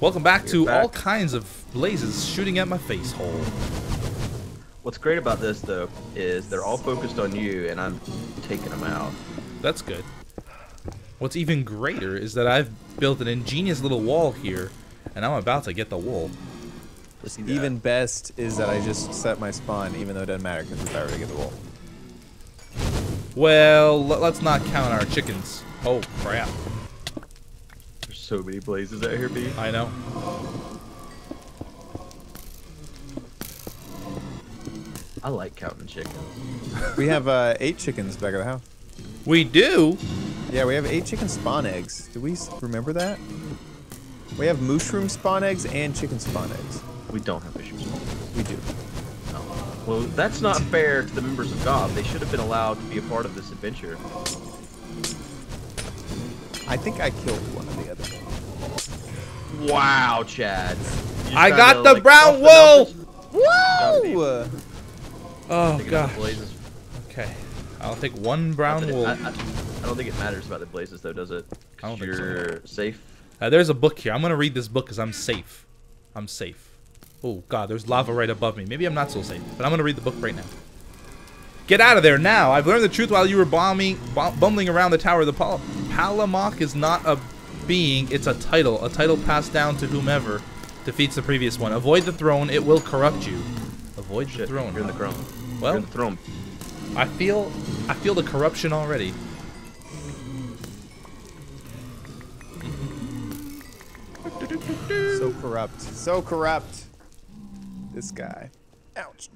Welcome back We're to back. all kinds of blazes shooting at my face hole. What's great about this though is they're all focused on you, and I'm taking them out. That's good. What's even greater is that I've built an ingenious little wall here, and I'm about to get the wool. See that? Even best is that I just set my spawn, even though it doesn't matter because if I already get the wool. Well, let's not count our chickens. Oh, crap. There's so many blazes out here, B. I know. I like counting chickens. We have uh, eight chickens back at the house. We do? Yeah, we have eight chicken spawn eggs. Do we remember that? We have mushroom spawn eggs and chicken spawn eggs. We don't have issues. We do. No. Well, that's not fair to the members of GOB. They should have been allowed to be a part of this adventure. I think I killed one of the other. Wow, Chad. I kinda, got the like, brown wool! numbers. Woo! Oh, God. blazes. Okay. I'll take one brown But wool. I, I, I don't think it matters about the blazes though, does it? I don't 'Cause think so. you're safe. Uh, there's a book here. I'm gonna read this book because I'm safe. I'm safe. Oh god, there's lava right above me. Maybe I'm not so safe, but I'm gonna read the book right now. Get out of there now! I've learned the truth while you were bombing, bom- bumbling around the tower. Of the Pal- Palamok is not a being; it's a title. A title passed down to whomever defeats the previous one. Avoid the throne; it will corrupt you. Avoid the throne. You're in the throne. Well- you're in the throne. I feel, I feel the corruption already. so corrupt. So corrupt. This guy. Ouch.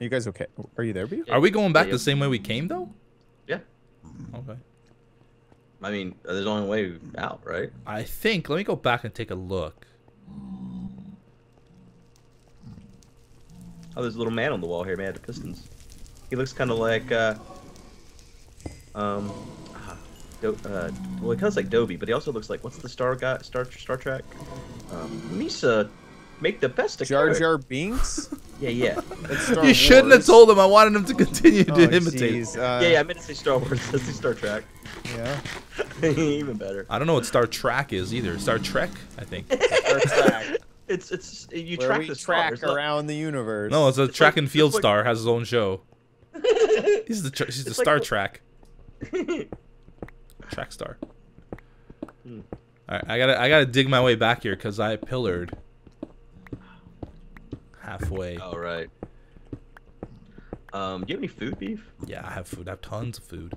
Are you guys okay? Are you there, B? Are we going back Yeah, the same way we came though? Yeah. Okay. I mean, there's only way out, right? I think. Let me go back and take a look. Oh, there's a little man on the wall here, man. The Pistons. He looks kind of like, uh, um, ah, Do- uh, well, he kind of like Dobby, but he also looks like what's the Star guy? Star Star Trek. Um, Misa, make the best of Jar Jar Binks? Yeah, yeah, That's Star you shouldn't have told him. I wanted him to continue to Oh, imitate. uh, yeah, yeah. I meant to say Star Wars. Let's say Star Trek. yeah. Even better. I don't know what Star Trek is either. Star Trek, I think. Star Trek. It's it's you Where track we the track stars. around the universe. No, it's a It's track like- and field like- star has his own show. He's the tr- he's the It's like Star Trek track star. Hmm. All right, I gotta I gotta dig my way back here because I pillared halfway. All right. Um, do you have any food beef? Yeah, I have food. I have tons of food.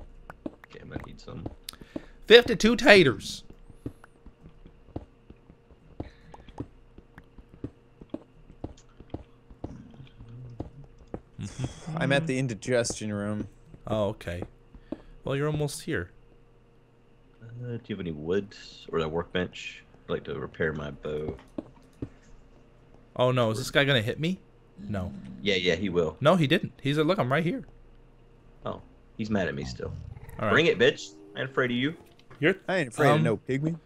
Okay, I'm gonna need some. Fifty-two taters. I'm at the indigestion room. Oh, okay. Well, you're almost here. Uh, do you have any wood or a workbench? I'd like to repair my bow. Oh no, is this guy gonna hit me? No. Yeah, yeah, he will. No, he didn't. He's like, look, I'm right here. Oh, he's mad at me still. All right. Bring it, bitch. I ain't afraid of you. You're I ain't afraid Um, of no pygmy.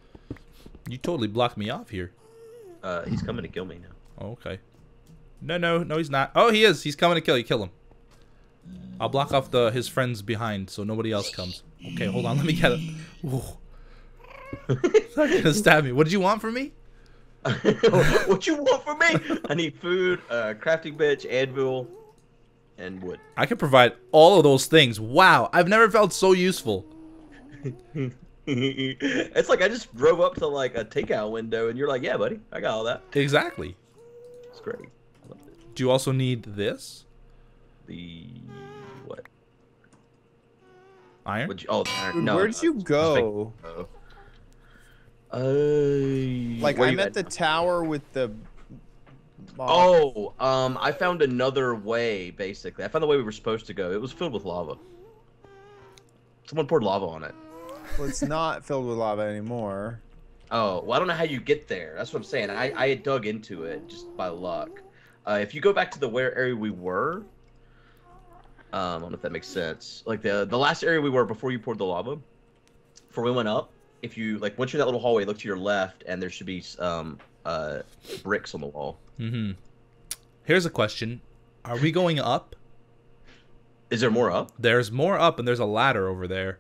you totally blocked me off here. Uh, he's coming to kill me now. Oh, okay. No, no, no, he's not. Oh, he is. He's coming to kill you. Kill him. I'll block off the his friends behind so nobody else comes. Okay, hold on. Let me get it. Ooh. He's not gonna stab me. What did you want from me? what you want from me? I need food, uh, crafting bench, anvil, and wood. I can provide all of those things. Wow, I've never felt so useful. it's like I just drove up to like a takeout window, and you're like, "Yeah, buddy, I got all that." Exactly. It's great. I loved it. Do you also need this The what? iron? Would you? Oh, the iron. Dude, no. where'd no, you go? make- oh. Uh, Like I'm you at the tower with the. Oh, um, I found another way. Basically, I found the way we were supposed to go. It was filled with lava. Someone poured lava on it. Well, it's not filled with lava anymore. Oh, well, I don't know how you get there. That's what I'm saying. I, I had dug into it just by luck. Uh, if you go back to the where area we were, um, I don't know if that makes sense. Like the the last area we were before you poured the lava, before we went up. If you like, once you're in that little hallway, look to your left, and there should be um uh bricks on the wall. Mm-hmm. Here's a question: Are we going up? Is there more up? There's more up, and there's a ladder over there.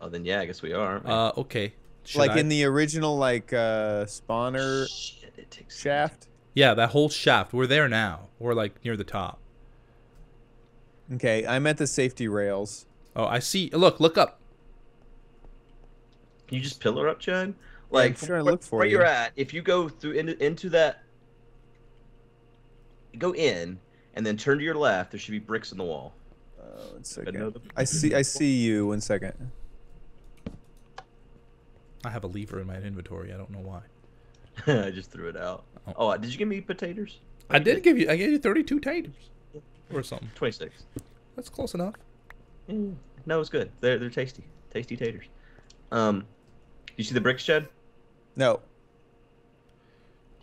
Oh, then yeah, I guess we are. Uh, okay. Should like I- in the original like uh spawner Shit, it takes shaft. Yeah, that whole shaft. We're there now. We're like near the top. Okay, I'm at the safety rails. Oh, I see. Look, look up. Can you just pillar up, Chad? I'm sure I where, look for where you. you're at. If you go through into into that, go in and then turn to your left. There should be bricks in the wall. Uh, one I know second. them. I see. I see you. One second. I have a lever in my inventory. I don't know why. I just threw it out. Oh. Oh, did you give me potatoes? I did give you. I gave you 32 taters or something. Twenty six. That's close enough. No, it's good. They're they're tasty, tasty taters. Um, you see the brick shed? No.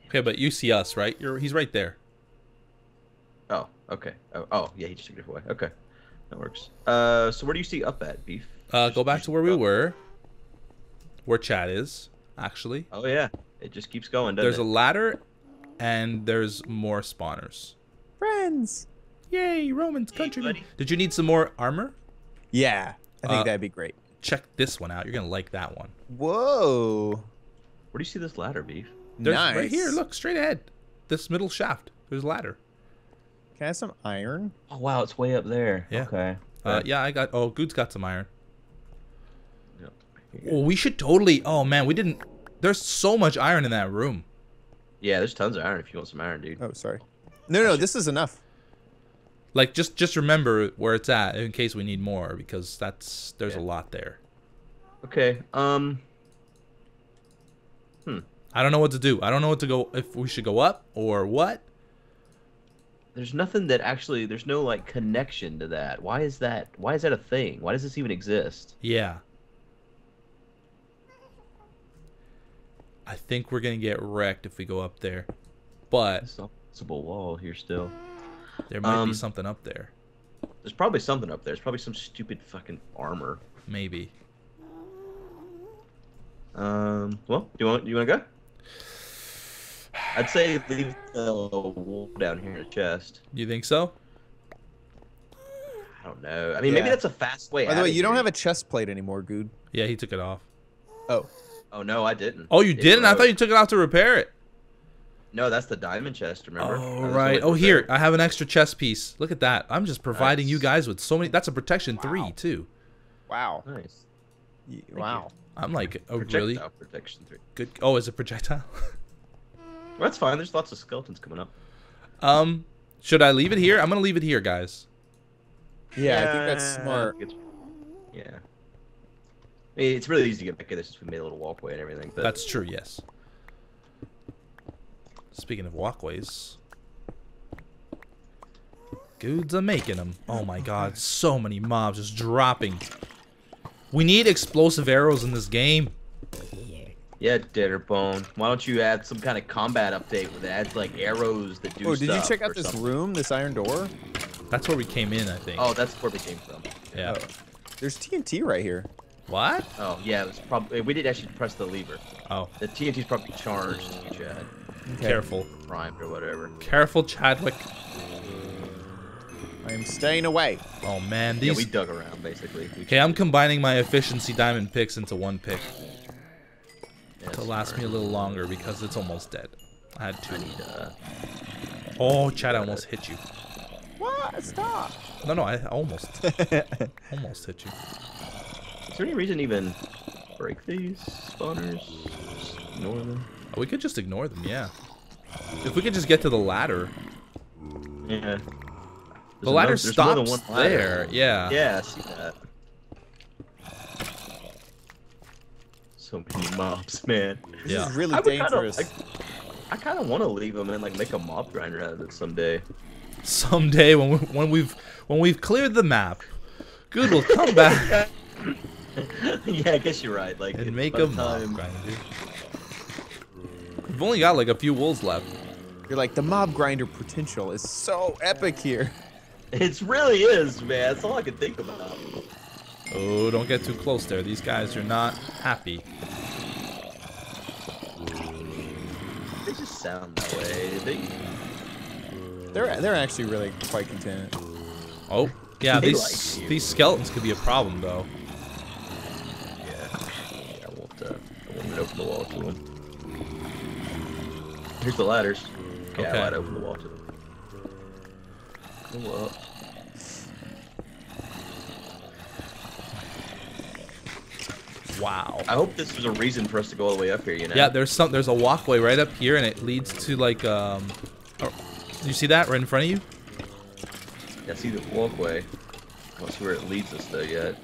Okay, but you see us, right? You're. He's right there. Oh, okay. Oh, oh, yeah, he just took it away. Okay, that works. Uh, so where do you see up at beef? Uh, go back to where we up. were. Where Chad is, actually. Oh yeah, it just keeps going. Doesn't There's a ladder, and there's more spawners. Friends. Yay, Romans Hey, countrymen. buddy. Did you need some more armor? Yeah, I think Uh, that'd be great. Check this one out. You're gonna like that one. Whoa. Where do you see this ladder, beef? There's nice. right here. Look straight ahead. This middle shaft. There's a ladder. Can I have some iron? Oh wow, it's way up there. Yeah. Okay. Uh, yeah, I got. Oh, Guude's got some iron. Yep. Oh, we should totally. Oh man, we didn't. There's so much iron in that room. Yeah, there's tons of iron if you want some iron, dude. Oh, sorry. No, no, this is enough. Like just just remember where it's at in case we need more because that's there's a lot there. Okay. Um. Hmm. I don't know what to do. I don't know what to go if we should go up or what. There's nothing that actually. There's no like connection to that. Why is that? Why is that a thing? Why does this even exist? Yeah. I think we're gonna get wrecked if we go up there, but It's a possible wall here still. there might Um, be something up there. There's probably something up there. There's probably some stupid fucking armor. Maybe. Um. Well, do you want? Do you want to go? I'd say leave the wool down here in the chest. Do you think so? I don't know. I mean, maybe that's a fast way. By the out way, of you don't have a chest plate anymore, Guude. Yeah, he took it off. Oh, Oh no, I didn't. Oh, you It didn't? I thought you took it off to repair it. No, that's the diamond chest. Remember? Oh, right. Oh, here. there. I have an extra chest piece. Look at that. I'm just providing you guys with so many. That's a protection three, too. wow. Nice. Y- you. Wow. I'm like, oh, Projectile really? protection three. Good. Oh, is it projectile? Well, that's fine. There's lots of skeletons coming up. um, should I leave it here? I'm going to leave it here, guys. Yeah, I think that's smart. It's, yeah. I mean, it's really easy to get back in this since we made a little walkway and everything. But That's true, yes. Speaking of walkways. Goods are making them. Oh my god, so many mobs just dropping. We need explosive arrows in this game. yeah, Dinnerbone. Why don't you add some kind of combat update with it adds like arrows that do Oh, did you check out this something? room, this iron door? That's where we came in, I think. Oh, that's where we came from. yeah. Oh. There's TNT right here. What? Oh, yeah, it was probably we did actually press the lever. Oh, The TNT's probably charged, Chad, Okay. careful. primed or whatever. Careful, Chadwick. I am staying away. Oh man, these. Yeah, we dug around basically. We Okay, I'm combining my efficiency diamond picks into one pick yeah, to last me a little longer because it's almost dead. I had I two. need uh, Oh, Chad, I almost hit you. What? Stop. No, no, I almost, almost hit you. Is there any reason to even break these spawners? Just ignore them. Oh, we could just ignore them, yeah. If we could just get to the ladder. Yeah. The ladder there's stops one ladder. there, yeah. Yeah, I see that. So many mobs, man. This Yeah. is really I would kinda- dangerous. I, I kind of want to leave them and like make a mob grinder out of it someday. Someday when we, when we've when we've cleared the map, good will come back yeah, I guess you're right. Like and it- make a mob grinder. We've only got like a few wolves left. You're like, the mob grinder potential is so epic here. It really is, man. That's all I can think about. Oh, don't get too close there. These guys are not happy. They just sound that way. They, They're they're actually really quite content. Oh, yeah. They These like these skeletons could be a problem though. Yeah. yeah I won't. Uh, I to them. Here's the ladders. Okay, Okay. I lied the wall to them. Go up. Wow. I hope this was a reason for us to go all the way up here. You know? Yeah, there's some. There's a walkway right up here, and it leads to like um. oh, you see that right in front of you? Yeah, see the walkway. I don't see where it leads us though yet.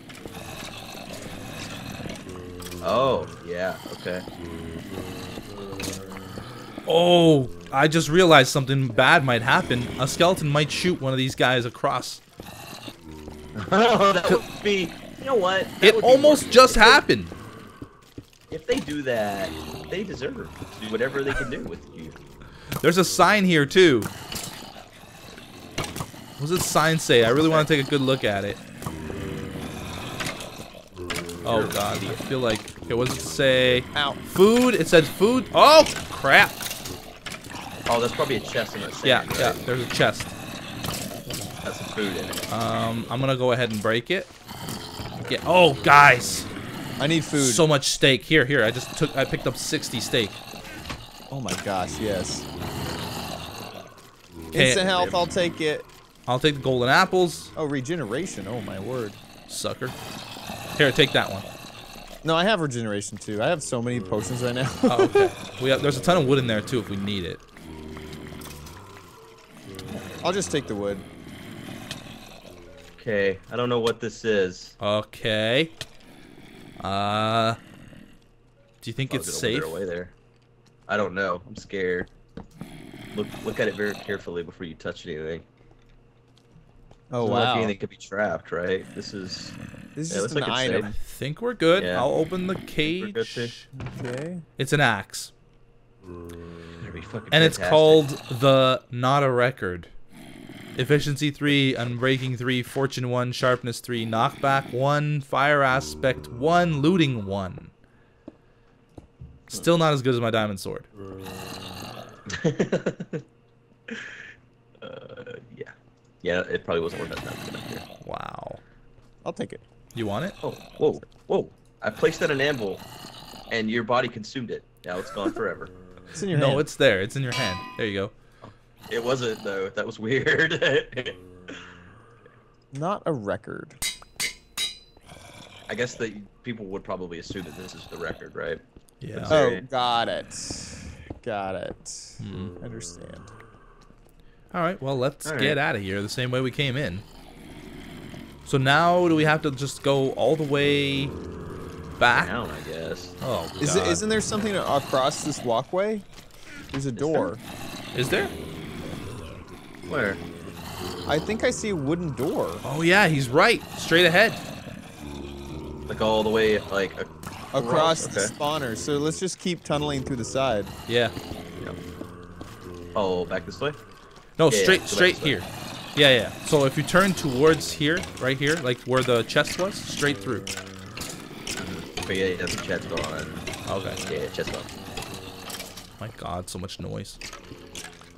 Oh, yeah, okay. Oh, I just realized something bad might happen. A skeleton might shoot one of these guys across. Oh, that would be. You know what? That It almost just happened. If they do that, they deserve to do whatever they can do with you. There's a sign here too. What does the sign say? I really want to take a good look at it. Oh god, I feel like it was it say? Ow. Food. It said food. Oh crap. Oh, that's probably a chest in that sand. Yeah, right? yeah. There's a chest. That's some food in it. Um, I'm gonna go ahead and break it. Yeah. Oh guys, I need food. so much steak. Here, here. I just took. I picked up 60 steak. oh my gosh, yes. Okay. Instant health, I'll take it. I'll take the golden apples, Oh, regeneration. Oh my word. sucker. Here, take that one. No, I have regeneration too. I have so many potions right now. Oh, okay. we have, there's a ton of wood in there too if we need it. I'll just take the wood. Okay, I don't know what this is. Okay. Uh, do you think Oh, it's it safe? away there. I don't know. I'm scared. Look, look at it very carefully before you touch anything. Oh Doesn't Like wow. anything could be trapped, right? This is. This is Yeah, just looks an like it's item. I think we're good. Yeah. I'll open the we're cage. Okay. It's an axe, It'd and it's called the Not a Record. Efficiency 3, Unbreaking 3, Fortune 1, Sharpness 3, Knockback 1, Fire Aspect 1, Looting 1. Still not as good as my Diamond Sword. uh, yeah. Yeah, it probably wasn't worth that time to get up here. Wow. I'll take it. You want it? Oh, whoa, whoa. I placed that in an anvil, and your body consumed it. Now it's gone forever. It's in your No, hand. No, it's there. It's in your hand. There you go. It wasn't, though. That was weird. not a record. I guess that people would probably assume that this is the record, right? Yeah. Oh, got it. Got it. Hmm. Understand. All right. Well, let's All get right. out of here the same way we came in. So now do we have to just go all the way back? Down, I guess. Oh, Is God. it, isn't there something across this walkway? There's a door. Is there? Where? I think I see a wooden door. Oh yeah, he's right. Straight ahead. Like all the way, like. A- Across the spawner. So let's just keep tunneling through the side. Yeah. Yep. Oh, back this way? No, Yeah, yeah, straight, go back straight here. way. Here. Yeah, yeah. So if you turn towards here, right here, like where the chest was, straight through. But yeah, yeah, the chat's gone. Okay. Yeah, yeah, chat's gone. My God, so much noise.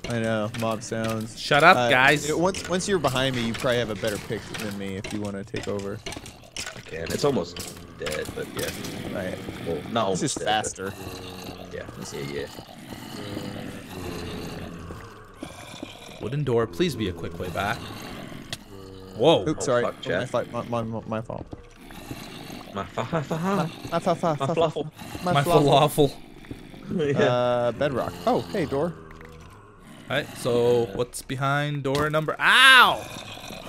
I know, mob sounds. Shut up, Uh, guys. it- once once you're behind me, you probably have a better pick than me if you want to take over. I can. It's almost dead, but yeah. Right. Well, not It's almost just dead, faster. but Yeah, yeah, yeah. Wooden door. Please be a quick way back. Whoa. Oops, Oh, sorry. fuck, my, Jack. my, my, my, my fault. My fa fa fa. My, fa- fa- My fa- fluffle. My, My falafel. falafel. yeah. Uh, bedrock. Oh, hey, door. Alright, so what's behind door number? Ow!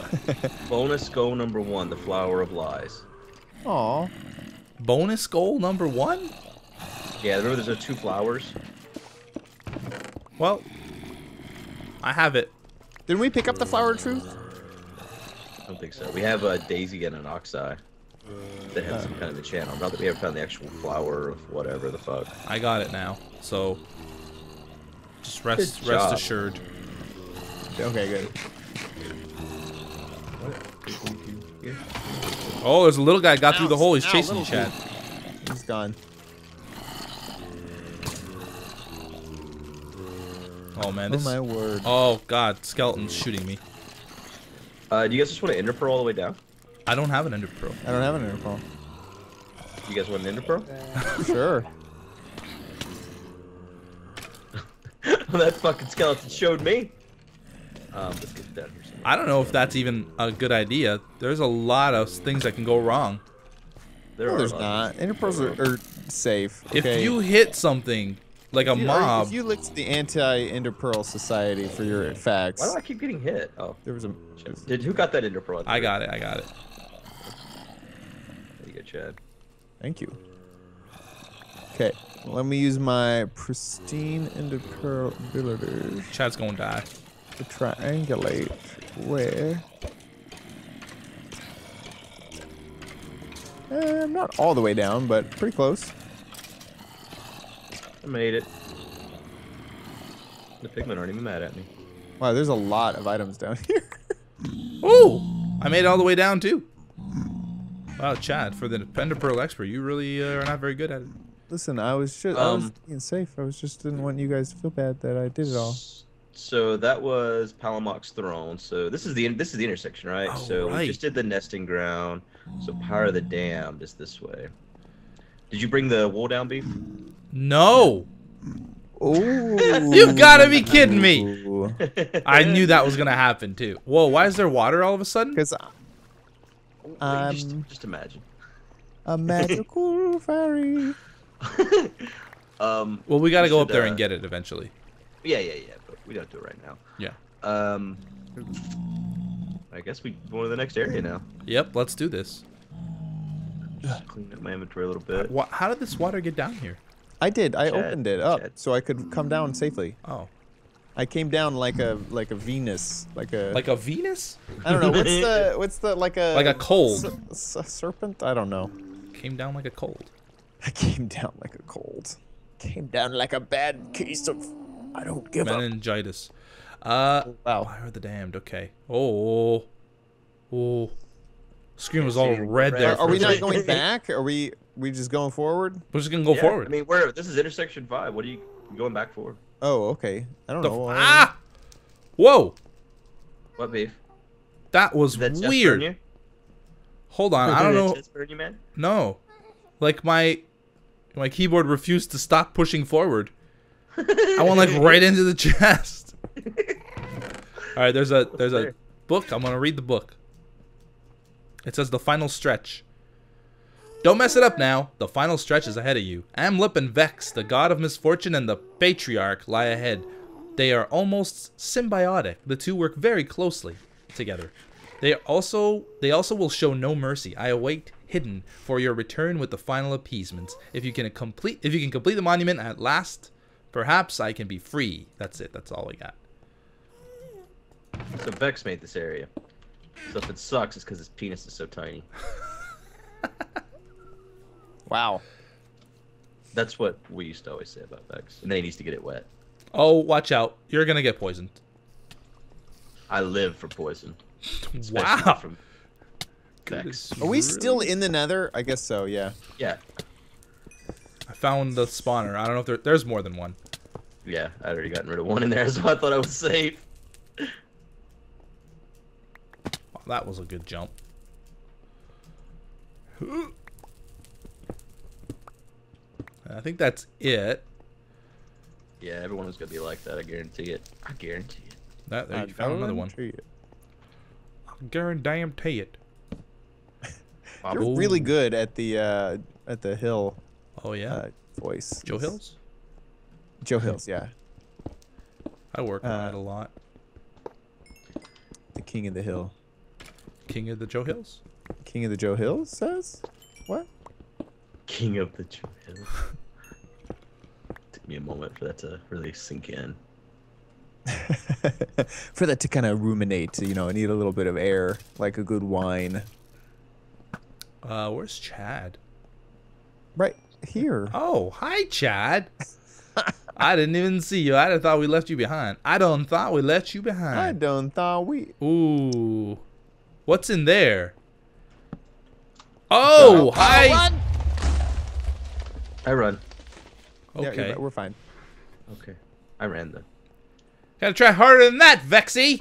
Bonus goal number one: the flower of lies. Aw. Bonus goal number one? Yeah, remember there's those two flowers. Well, I have it. Didn't we pick up the flower of truth? I don't think so. We have a daisy and an oxeye that have some kind of enchantment. Not that we haven't found the actual flower of whatever the fuck. I got it now. So just rest Good rest job. assured. Okay, good. Oh, there's a little guy got through the hole. He's ow, chasing you, little Chad. He's gone. Oh man, Oh this. my word. Oh god, skeleton's shooting me. Uh, do you guys just want an ender pearl all the way down? I don't have an ender pearl. I don't have an ender intercom. You guys want an ender pearl? Sure. that fucking skeleton showed me. Um, let's get down here. somewhere. I don't know if that's even a good idea. There's a lot of things that can go wrong. There No, are there's a lot not. of- Ender pearls are, are safe. If you hit something like a If you- mob, If you looked to the anti-Ender Pearl Society for your facts, Why do I keep getting hit? Oh, there was a. did who got that ender pearl? I got it. I got it. There you go, Chad. Thank you. Okay, let me use my pristine Ender Pearl abilities Chad's gonna die. to triangulate where. Eh, not all the way down, but pretty close. I made it. The pigmen aren't even mad at me. Wow, there's a lot of items down here. oh, I made it all the way down too. Wow, Chad, for the Ender Pearl expert, you really uh, are not very good at it. Listen, I was just I was Um, being safe. I was just didn't want you guys to feel bad that I did it all. So that was Palamok's throne. So this is the this is the intersection, right? Oh, so right. we just did the nesting ground. So Power of the Damned is this way. Did you bring the wool down beef? No! Oh, You've gotta be kidding me! I knew that was gonna happen too. Whoa, why is there water all of a sudden? Because I'm just imagine. a magical fairy. um, Well, we gotta we go up there uh, and get it eventually. yeah, yeah, yeah. But we don't do it right now. Yeah. Um, I guess we go to the next area now. Yep, let's do this. Just clean up my inventory a little bit. How did this water get down here? I did. I Chad, opened it up Chad. so I could come down safely. Oh, I came down like a like a Venus, like a like a Venus? I don't know what's the what's the like a Like a cold. s- s- serpent. I don't know. Came down like a cold. I came down like a cold. Came down like a bad case of I don't give up. Meningitis. Uh, Wow. why are the damned? Okay. Oh, oh. Screen was all red red. there. Are, are we not going back? Are we we just going forward? We're just gonna go Yeah, forward. I mean, where this is intersection five. What are you going back for? Oh, okay. I don't The know. ah! Whoa! What beef? That was that weird. you? Hold on, I don't know. chest burn you, man? No, like my my keyboard refused to stop pushing forward. I went like right into the chest. All right, there's a there's a book. I'm gonna read the book. It says the final stretch. Don't mess it up now. The final stretch is ahead of you. Amlip and Vex, the god of misfortune and the patriarch, lie ahead. They are almost symbiotic. The two work very closely together. They also they also will show no mercy. I await hidden for your return with the final appeasements. If you can complete if you can complete the monument at last, perhaps I can be free. That's it. That's all I got. So Vex made this area. So if it sucks, it's because his penis is so tiny. Wow. That's what we used to always say about Vex. And then he needs to get it wet. Oh, watch out. You're going to get poisoned. I live for poison. Wow. From Vex. Are we still in the Nether? I guess so. Yeah. Yeah. I found the spawner. I don't know if there, there's more than one. Yeah, I already gotten rid of one in there, so I thought I was safe. Wow, that was a good jump. I think that's it. Yeah, everyone was gonna be like that. I guarantee it. I guarantee it. That there I you found another one. guarantee it. Guarantee it. You're Ooh. really good at the uh, at the hill Oh yeah, uh, voice. Joe Hills. Joe Hills, yeah. I work on Uh, that a lot. The king of the hill. King of the Joe Hills. King of the Joe Hills says? What? King of the Joe Hill. Took me a moment for that to really sink in. For that to kind of ruminate, you know, I need a little bit of air, like a good wine. Uh, where's Chad? Right here. Oh, hi, Chad. I didn't even see you. I thought we left you behind. I don't thought we left you behind. I behind. don't thought we. Ooh, what's in there? Oh, hi. I run. Okay, right, we're fine. Okay. I ran then. gotta try harder than that, Vexy.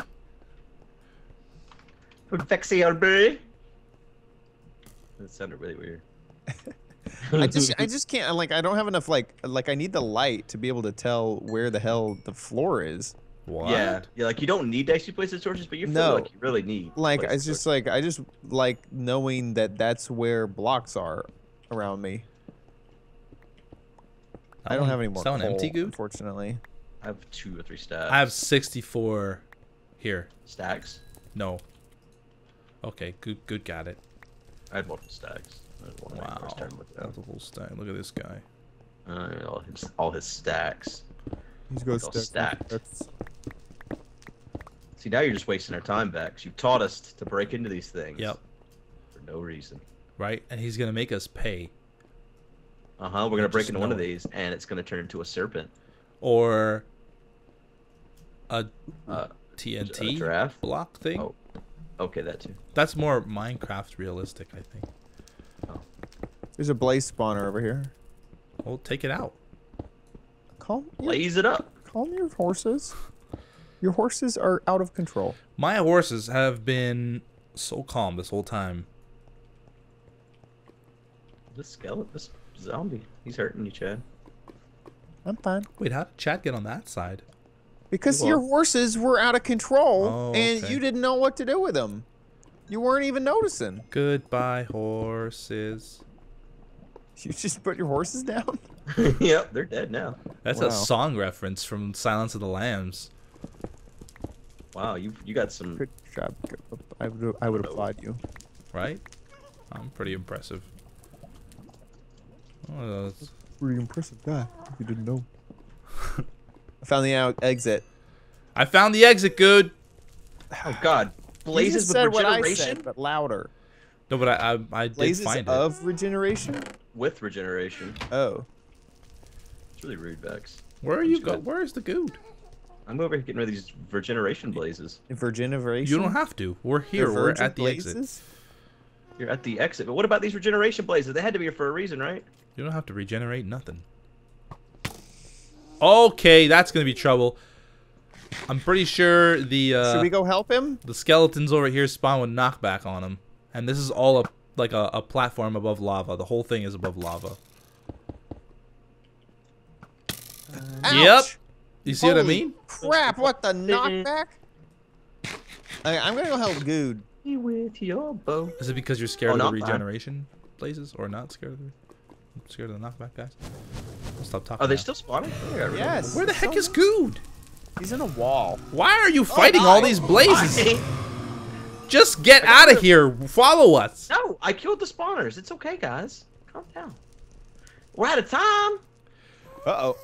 Vexy old boy. That sounded really weird. I just I just can't like I don't have enough like like I need the light to be able to tell where the hell the floor is. What? Yeah, yeah. Like you don't need to actually place the torches, but you feel No. like you really need. Like place it's the just like I just like knowing that that's where blocks are around me. I don't have any more. Is that one coal, empty, Guude? Unfortunately. I have two or three stacks. I have 64 here. stacks. No. Okay, good, good, got it. I had multiple stacks. One Wow, first started with them. that's a whole stack. Look at this guy. Uh, all his all his stacks. He's got all stacks. stacked. That's- See, now you're just wasting our time back. 'cause You've taught us to break into these things. Yep. For no reason. Right, and he's gonna make us pay, Uh huh. We're gonna break into one of these, and it's gonna turn into a serpent. or a Uh, TNT giraffe? block thing. Oh. okay, that too. That's more Minecraft realistic, I think. Oh. There's a blaze spawner over here. Well, take it out. Calm, your, Blaze it up. calm your horses. Your horses are out of control. My horses have been so calm this whole time. This skeleton, this zombie, he's hurting you, Chad. I'm fine. Wait, how did Chad get on that side? Because You your horses were out of control Oh, and okay. you didn't know what to do with them. You weren't even noticing. Goodbye, horses. You just put your horses down? yep, they're dead now. That's Wow. a song reference from Silence of the Lambs. Wow, you you got some. Good job. I would, I would applaud you. right? I'm pretty impressive. Oh, that's- Pretty impressive guy. If you didn't know. I found the out exit. I found the exit, good. Oh God, blazes with said what I regeneration. said, but louder. No, but I I, I did Blazes find it. of regeneration? With regeneration, Oh. it's really rude, Vex. Where are I'm you go? gonna- Where's the good? I'm over here getting rid of these regeneration blazes. Virgineration? You don't have to. We're here. We're at the exit. Blazes? You're at the exit, but what about these regeneration blazes? They had to be here for a reason, right? You don't have to regenerate nothing. Okay, that's gonna be trouble. I'm pretty sure the uh, Should we go help him? the skeletons over here spawn with knockback on them, and this is all a like a, a platform above lava. The whole thing is above lava. Yep. You see what I Holy mean? Crap, what the knockback? Okay, I'm gonna go help Guude. You with your bow. Is it because you're scared Oh, of the knockback. regeneration blazes, or not scared of the scared of the knockback guys? I'll stop talking. Are they now. still spawning? I got rid of Yes. Where the heck is Guude? He's in a wall. Why are you fighting all these them. blazes? Just get out of here. Follow us. No, I killed the spawners. It's okay, guys. Calm down. We're out of time. Uh-oh.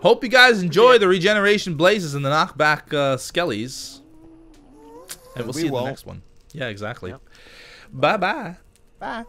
Hope you guys enjoy the regeneration blazes and the knockback uh, skellies. And we'll We see you in the next one. Yeah, exactly. Yep. Bye bye. Bye.